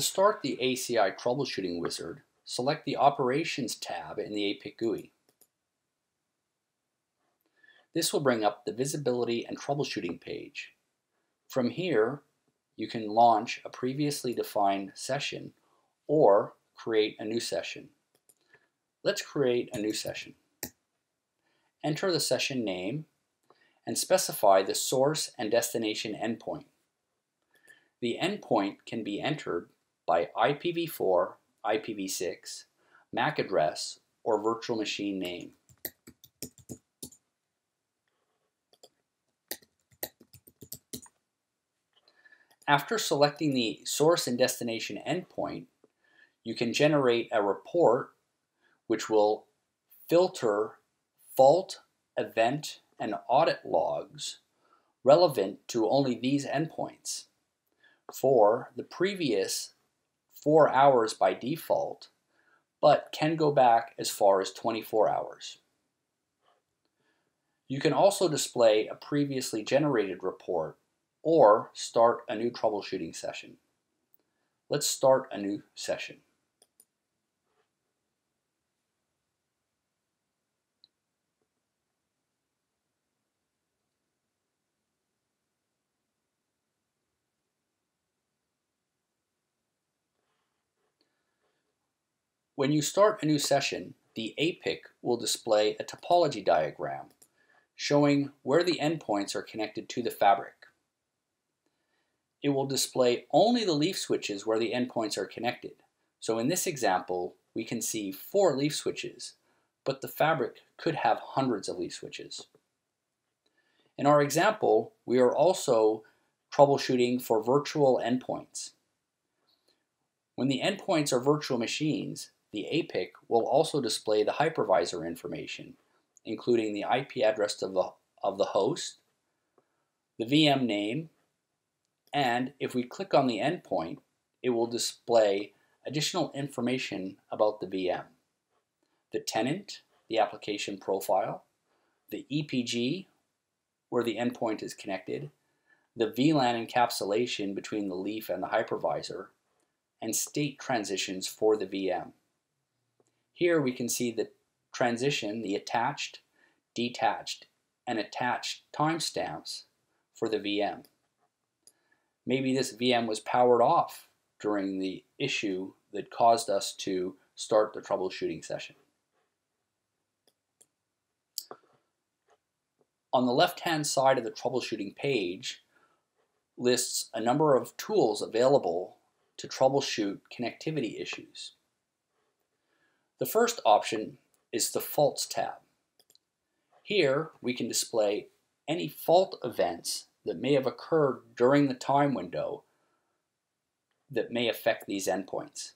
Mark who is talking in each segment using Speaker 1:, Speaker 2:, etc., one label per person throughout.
Speaker 1: To start the ACI Troubleshooting Wizard, select the Operations tab in the APIC GUI. This will bring up the Visibility and Troubleshooting page. From here, you can launch a previously defined session or create a new session. Let's create a new session. Enter the session name and specify the source and destination endpoint. The endpoint can be entered by IPv4, IPv6, MAC address, or virtual machine name. After selecting the source and destination endpoint, you can generate a report which will filter fault, event, and audit logs relevant to only these endpoints. For the previous four hours by default, but can go back as far as 24 hours. You can also display a previously generated report or start a new troubleshooting session. Let's start a new session. When you start a new session, the APIC will display a topology diagram showing where the endpoints are connected to the fabric. It will display only the leaf switches where the endpoints are connected. So in this example, we can see four leaf switches, but the fabric could have hundreds of leaf switches. In our example, we are also troubleshooting for virtual endpoints. When the endpoints are virtual machines, the APIC will also display the hypervisor information, including the IP address of the, of the host, the VM name, and if we click on the endpoint, it will display additional information about the VM. The tenant, the application profile, the EPG, where the endpoint is connected, the VLAN encapsulation between the leaf and the hypervisor, and state transitions for the VM. Here we can see the transition, the attached, detached, and attached timestamps for the VM. Maybe this VM was powered off during the issue that caused us to start the troubleshooting session. On the left-hand side of the troubleshooting page lists a number of tools available to troubleshoot connectivity issues. The first option is the Faults tab. Here we can display any fault events that may have occurred during the time window that may affect these endpoints.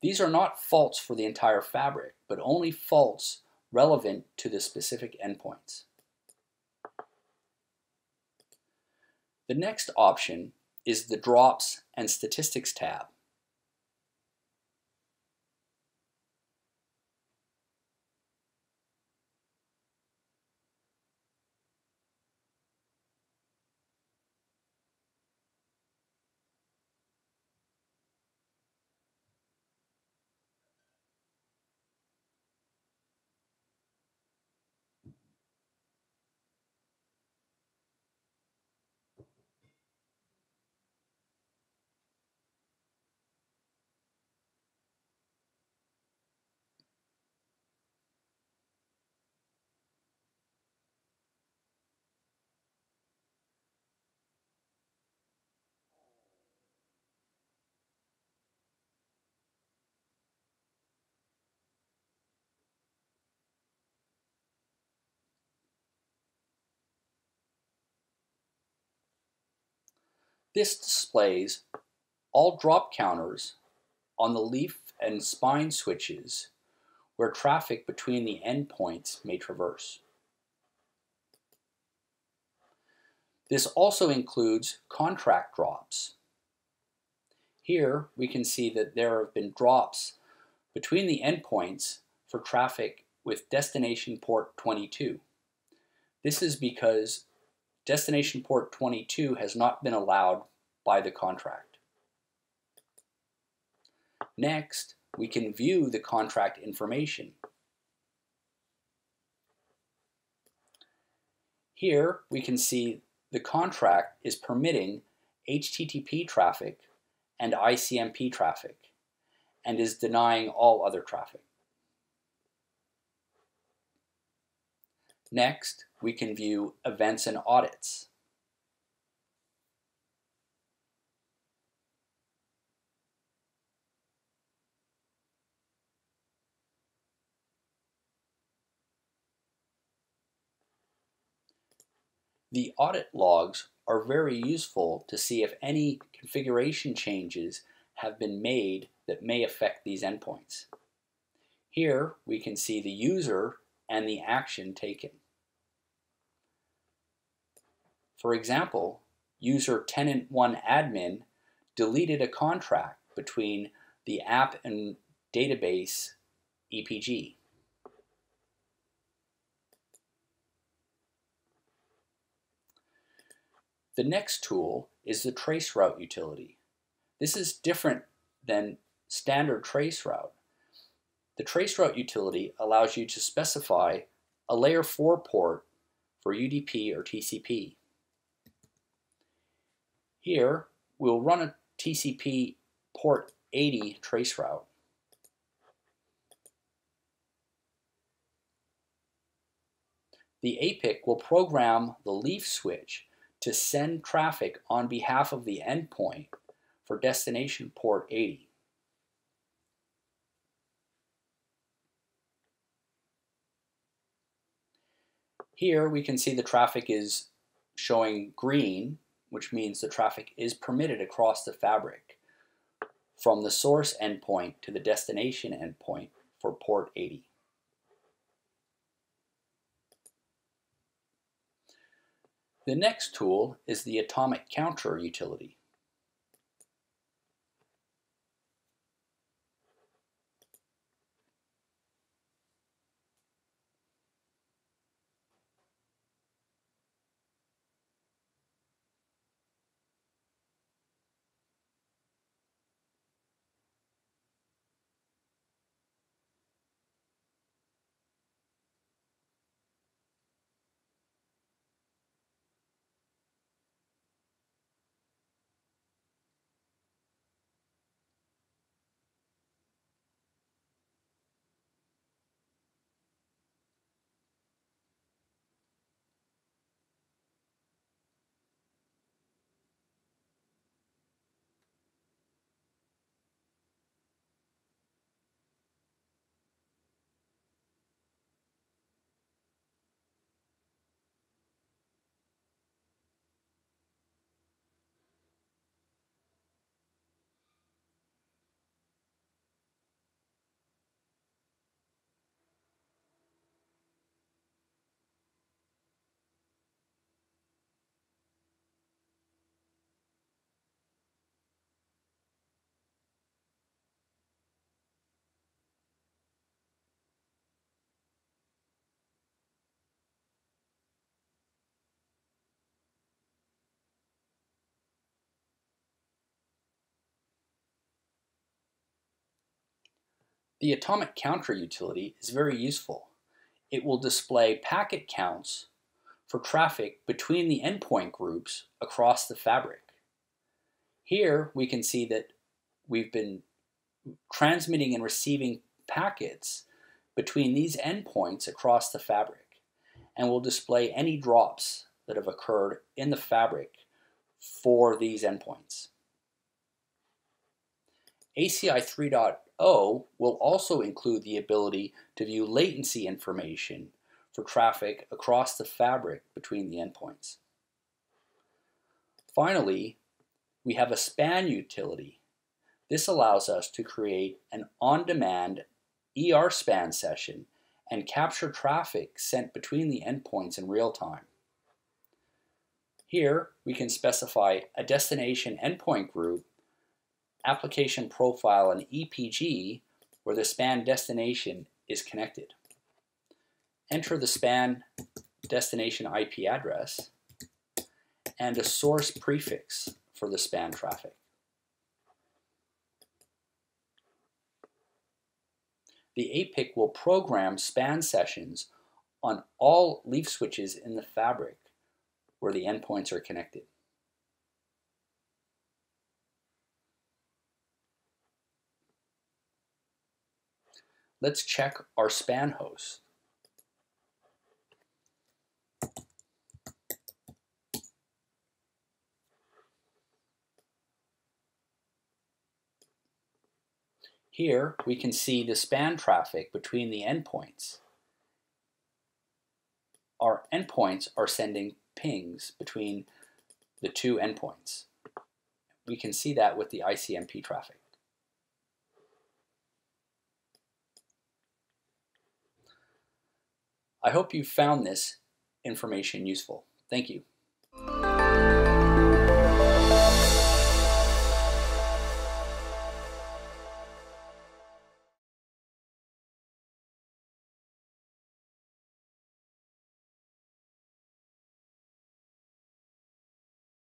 Speaker 1: These are not faults for the entire fabric, but only faults relevant to the specific endpoints. The next option is the Drops and Statistics tab. This displays all drop counters on the leaf and spine switches where traffic between the endpoints may traverse. This also includes contract drops. Here we can see that there have been drops between the endpoints for traffic with destination port 22. This is because destination port 22 has not been allowed by the contract. Next, we can view the contract information. Here we can see the contract is permitting HTTP traffic and ICMP traffic and is denying all other traffic. Next, we can view events and audits. The audit logs are very useful to see if any configuration changes have been made that may affect these endpoints. Here we can see the user and the action taken. For example, user tenant1 admin deleted a contract between the app and database EPG. The next tool is the traceroute utility. This is different than standard traceroute. The traceroute utility allows you to specify a layer 4 port for UDP or TCP. Here, we'll run a TCP port 80 traceroute. The APIC will program the leaf switch to send traffic on behalf of the endpoint for destination port 80. Here we can see the traffic is showing green, which means the traffic is permitted across the fabric from the source endpoint to the destination endpoint for port 80. The next tool is the atomic counter utility. The atomic counter utility is very useful. It will display packet counts for traffic between the endpoint groups across the fabric. Here we can see that we've been transmitting and receiving packets between these endpoints across the fabric and will display any drops that have occurred in the fabric for these endpoints. ACI 3.0 O will also include the ability to view latency information for traffic across the fabric between the endpoints. Finally, we have a span utility. This allows us to create an on-demand ER span session and capture traffic sent between the endpoints in real time. Here, we can specify a destination endpoint group application profile and EPG where the span destination is connected. Enter the span destination IP address and a source prefix for the span traffic. The APIC will program span sessions on all leaf switches in the fabric where the endpoints are connected. Let's check our span host. Here we can see the span traffic between the endpoints. Our endpoints are sending pings between the two endpoints. We can see that with the ICMP traffic. I hope you found this information useful. Thank you.